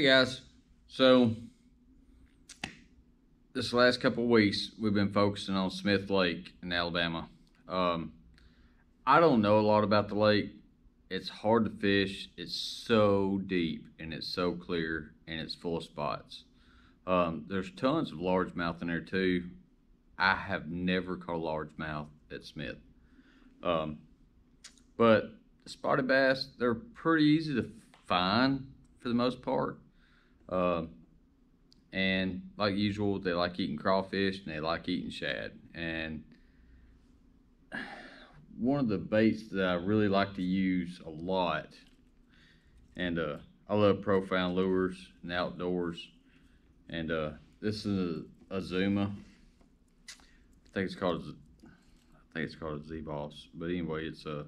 Hey guys, so this last couple weeks we've been focusing on Smith Lake in Alabama. Um, I don't know a lot about the lake. It's hard to fish. It's so deep and it's so clear and it's full of spots. Um, there's tons of largemouth in there too. I have never caught largemouth at Smith. Um, but spotted bass, they're pretty easy to find for the most part. Uh, and like usual, they like eating crawfish and they like eating shad. And one of the baits that I really like to use a lot, and uh, I love Profound Lures and outdoors. And uh, this is a, a Zuma. I think it's called I think it's called a Z-Boss. But anyway, it's a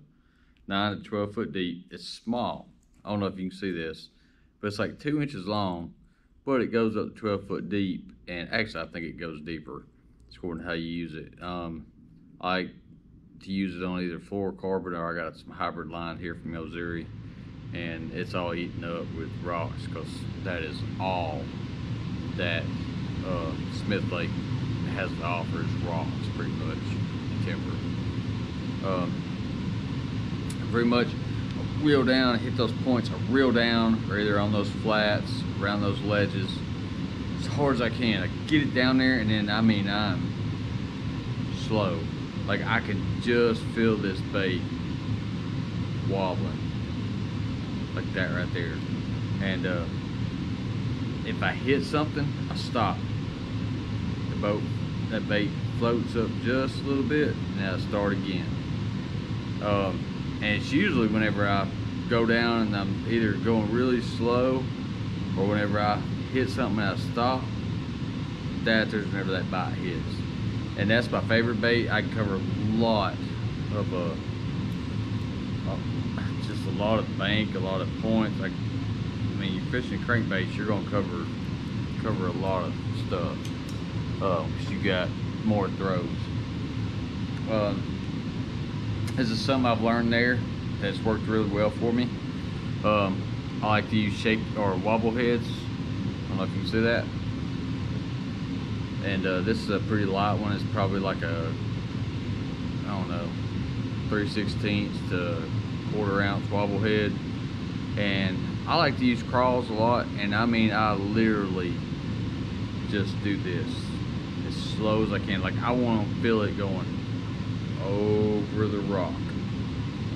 9 to 12 foot deep. It's small. I don't know if you can see this but it's like two inches long, but it goes up to 12 foot deep. And actually, I think it goes deeper. According to how you use it. Um, I like to use it on either fluorocarbon or I got some hybrid line here from Ozeri. And it's all eaten up with rocks because that is all that uh, Smith Lake has to offer is rocks pretty much, timber. Um, pretty much reel down, and hit those points, I reel down, or either on those flats, around those ledges, as hard as I can. I get it down there, and then, I mean, I'm slow. Like, I can just feel this bait wobbling. Like that right there. And uh, if I hit something, I stop. The boat, that bait floats up just a little bit, and I start again. Um, and it's usually whenever I go down and I'm either going really slow or whenever I hit something and I stop, that there's whenever that bite hits. And that's my favorite bait. I can cover a lot of a, uh, just a lot of bank, a lot of points. Like, I mean, you're fishing crankbaits, you're gonna cover cover a lot of stuff. Uh, you got more throws. Um, this is something I've learned there that's worked really well for me. Um, I like to use shake or wobble heads. I don't know if you can see that. And uh, this is a pretty light one. It's probably like a, I don't know, 3 16ths to quarter ounce wobble head. And I like to use crawls a lot. And I mean, I literally just do this as slow as I can. Like I want to feel it going over the rock.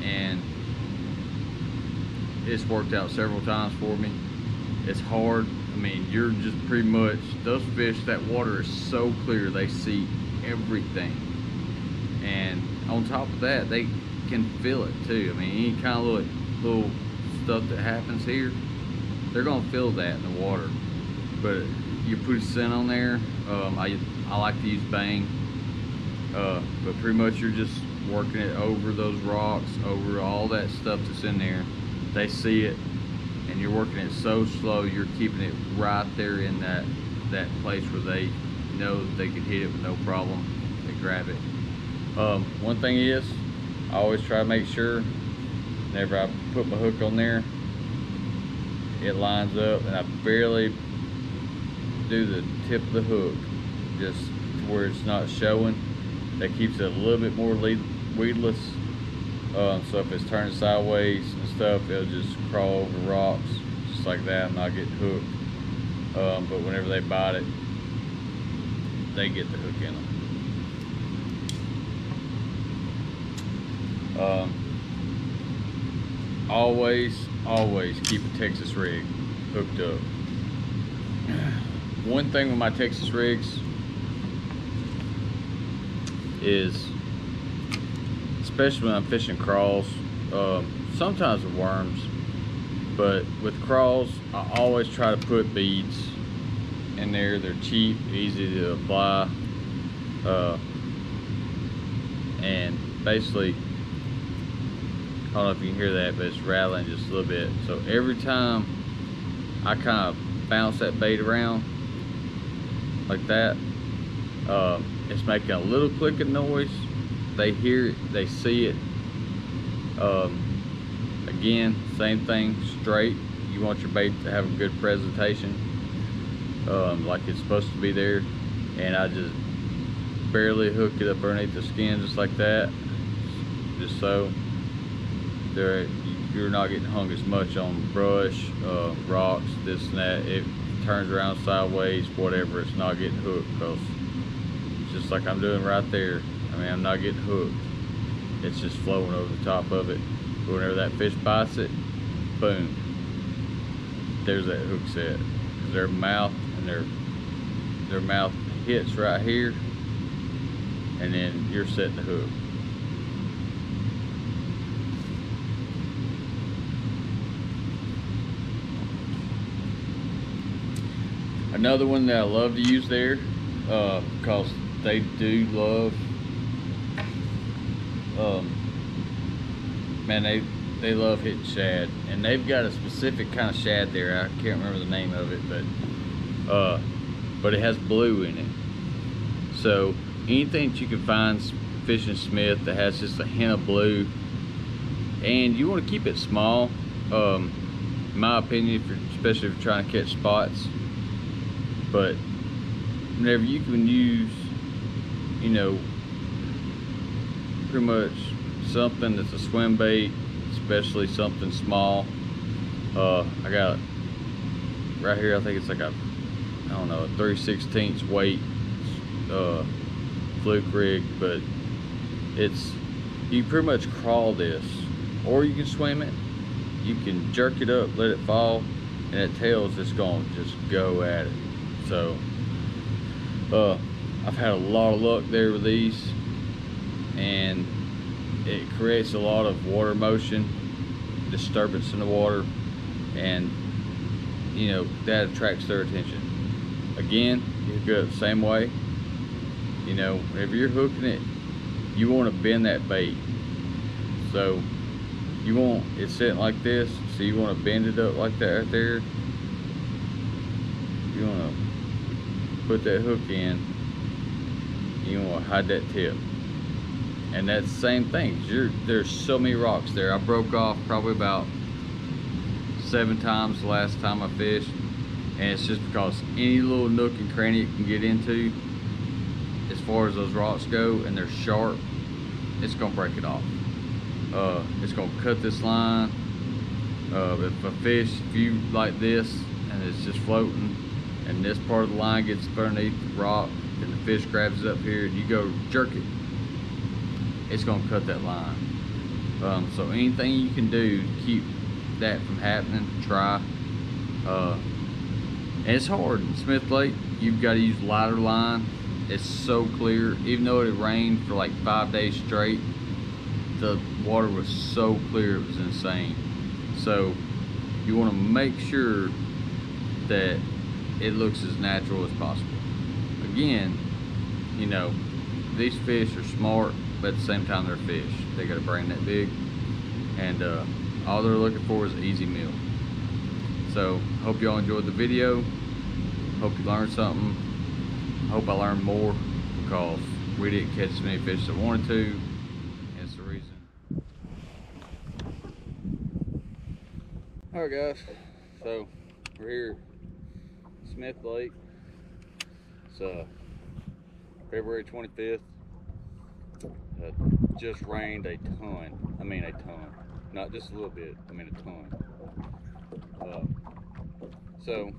And it's worked out several times for me. It's hard. I mean, you're just pretty much, those fish, that water is so clear, they see everything. And on top of that, they can feel it too. I mean, any kind of little, little stuff that happens here, they're gonna feel that in the water. But you put a scent on there. Um, I, I like to use Bang uh, but pretty much you're just working it over those rocks, over all that stuff that's in there. They see it, and you're working it so slow, you're keeping it right there in that, that place where they know they can hit it with no problem. They grab it. Um, one thing is, I always try to make sure whenever I put my hook on there, it lines up and I barely do the tip of the hook just where it's not showing that keeps it a little bit more weedless. Um, so if it's turning sideways and stuff, it'll just crawl over rocks just like that and not get hooked. Um, but whenever they bite it, they get the hook in them. Um, always, always keep a Texas rig hooked up. One thing with my Texas rigs, is, especially when I'm fishing crawls, um, sometimes with worms, but with crawls, I always try to put beads in there. They're cheap, easy to apply, uh, and basically, I don't know if you can hear that, but it's rattling just a little bit. So every time I kind of bounce that bait around like that, um, it's making a little clicking noise. They hear it they see it. Um, again same thing straight. You want your bait to have a good presentation, um, like it's supposed to be there. And I just barely hook it up underneath the skin just like that, just so there you're not getting hung as much on brush, uh, rocks, this and that. It turns around sideways, whatever, it's not getting hooked because just like I'm doing right there. I mean, I'm not getting hooked. It's just flowing over the top of it. Whenever that fish bites it, boom, there's that hook set. Their mouth and their their mouth hits right here, and then you're setting the hook. Another one that I love to use there, uh, because they do love, um, man, they they love hitting shad, and they've got a specific kind of shad there. I can't remember the name of it, but uh, but it has blue in it. So anything that you can find fishing Smith that has just a hint of blue, and you want to keep it small. Um, in my opinion, if especially if you're trying to catch spots but whenever you can use you know pretty much something that's a swim bait especially something small. Uh, I got right here I think it's like a I don't know a 3 16 weight uh, fluke rig but it's you pretty much crawl this or you can swim it. You can jerk it up let it fall and it tail's it's gonna just go at it. So uh, I've had a lot of luck there with these and it creates a lot of water motion, disturbance in the water, and you know, that attracts their attention. Again, you hook it the same way. You know, whenever you're hooking it, you want to bend that bait. So you want it sitting like this, so you want to bend it up like that right there. You want to put that hook in, you want to hide that tip. And that's same thing. You're, there's so many rocks there. I broke off probably about seven times the last time I fished. And it's just because any little nook and cranny it can get into, as far as those rocks go, and they're sharp, it's gonna break it off. Uh, it's gonna cut this line. Uh, if a fish, if you like this, and it's just floating, and this part of the line gets underneath the rock fish grabs up here and you go jerk it, it's gonna cut that line. Um, so anything you can do to keep that from happening, try. Uh, it's hard. Smith Lake, you've got to use lighter line. It's so clear. Even though it rained for like five days straight, the water was so clear it was insane. So you want to make sure that it looks as natural as possible. Again, you know, these fish are smart, but at the same time they're fish. They got a brain that big, and uh, all they're looking for is an easy meal. So, hope y'all enjoyed the video. Hope you learned something. Hope I learned more because we didn't catch as many fish as I wanted to. That's the reason. Alright guys, so we're here Smith Lake. It's uh, February 25th. Uh, just rained a ton. I mean a ton. Not just a little bit. I mean a ton. Uh, so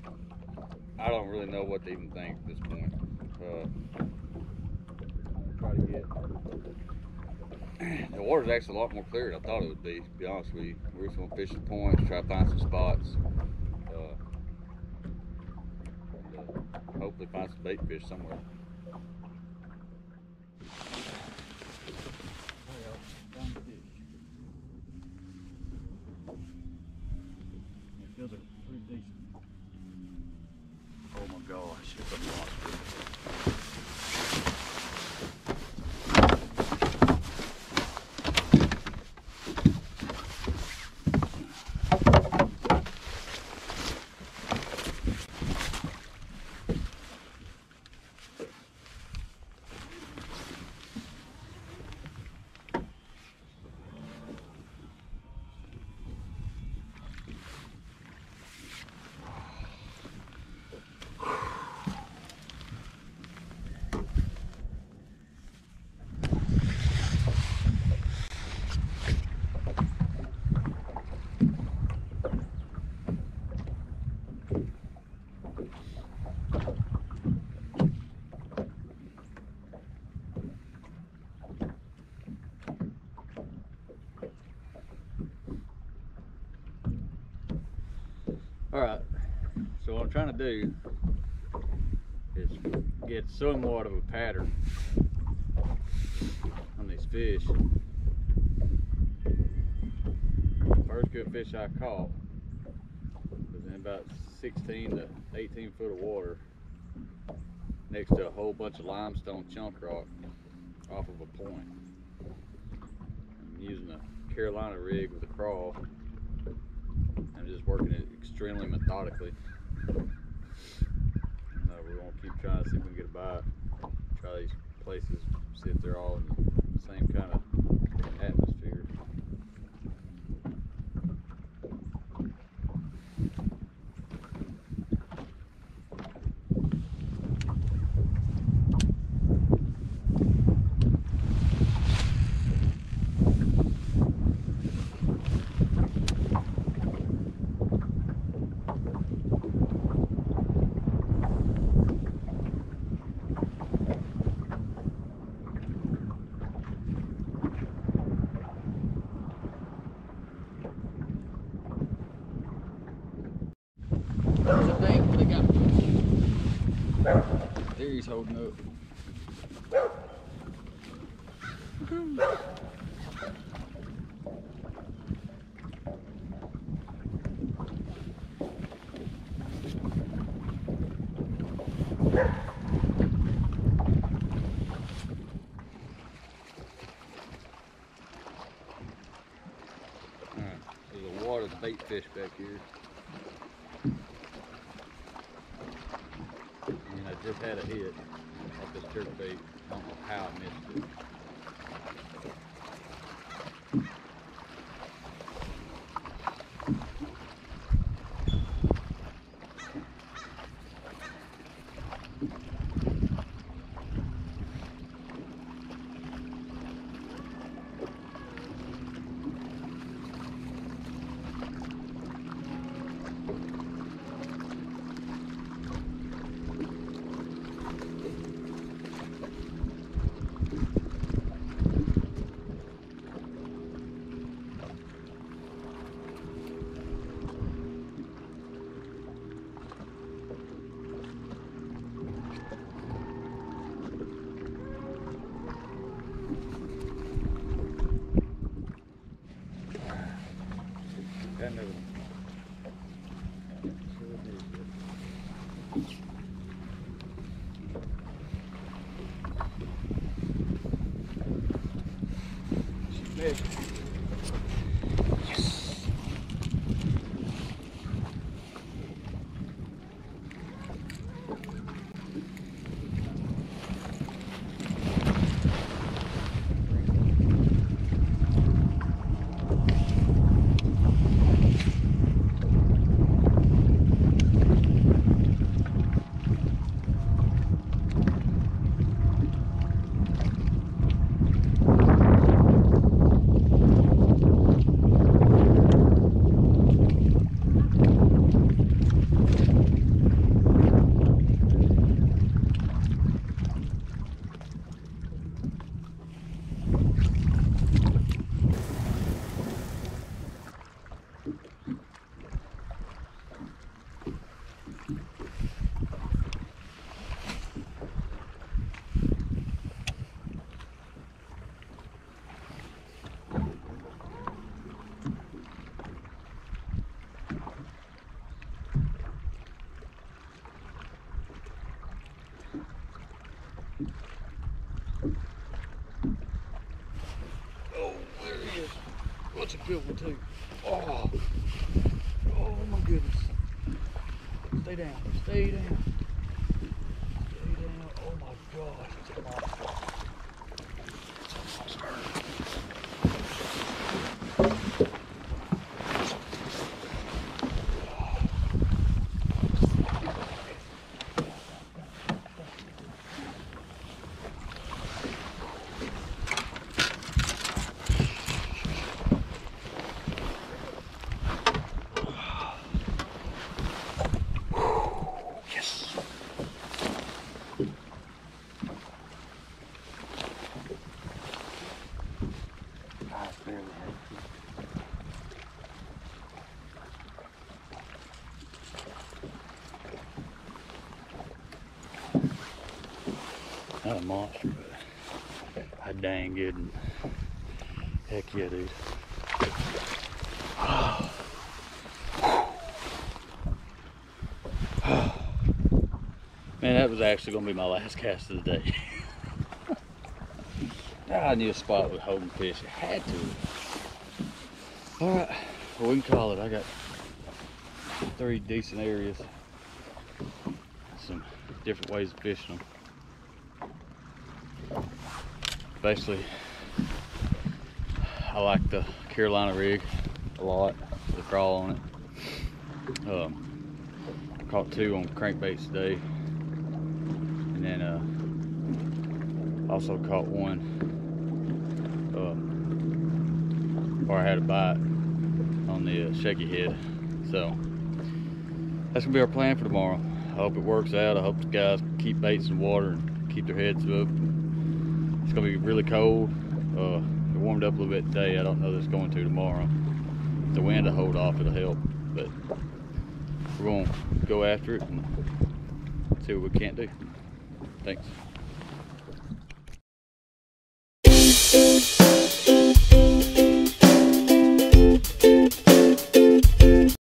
I don't really know what to even think at this point. Uh, try to get the water's actually a lot more clear than I thought it would be. To be honest with you, we're just gonna fish the points, try to find some spots. hopefully find some bait fish somewhere. Oh my gosh, it's a monster. All right. So what I'm trying to do is get somewhat of a pattern on these fish. First good fish I caught was in about 16 to 18 foot of water next to a whole bunch of limestone chunk rock off of a point. I'm using a Carolina rig with a crawl. I'm just working it extremely methodically. No, we're gonna keep trying to see if we can get a bite. Try these places, see if they're all in the same kind of atmosphere. There's a thing they got. Holding up. Alright, there's a water bait fish back here. And I just had a hit off this jerk bait. I don't know how I missed it. Good one too? Oh, oh my goodness. Stay down, stay down. clear the head. Not a monster, but I dang good. Heck yeah, dude. Man, that was actually going to be my last cast of the day. I knew a spot with holding fish. I had to. All right, well, we can call it. I got three decent areas. Some different ways of fishing them. Basically, I like the Carolina rig a lot. The crawl on it. Um, caught two on crankbaits today, and then uh, also caught one. Or I had a bite on the uh, shaky head. So that's gonna be our plan for tomorrow. I hope it works out. I hope the guys keep baits in water and keep their heads up. It's gonna be really cold. Uh, it warmed up a little bit today. I don't know that it's going to tomorrow. The wind will hold off, it'll help. But we're gonna go after it and see what we can't do. Thanks.